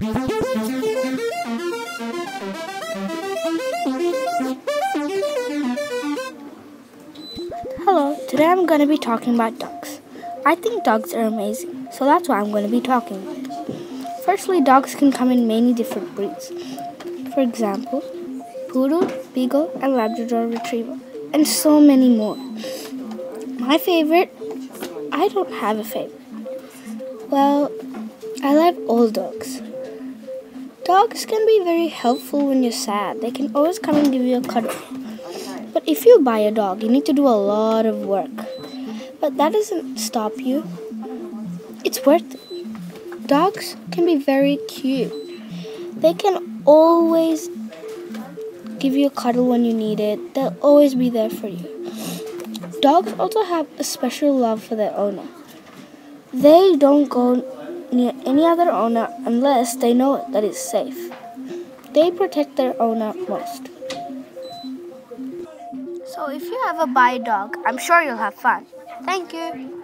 Hello, today I'm going to be talking about dogs. I think dogs are amazing, so that's why I'm going to be talking about them. Firstly, dogs can come in many different breeds. For example, Poodle, Beagle, and Labrador Retriever, and so many more. My favorite, I don't have a favorite. Well, I like all dogs. Dogs can be very helpful when you're sad. They can always come and give you a cuddle. But if you buy a dog, you need to do a lot of work. But that doesn't stop you. It's worth it. Dogs can be very cute. They can always give you a cuddle when you need it. They'll always be there for you. Dogs also have a special love for their owner. They don't go any other owner unless they know that it's safe. They protect their owner most. So if you ever buy a dog, I'm sure you'll have fun. Thank you.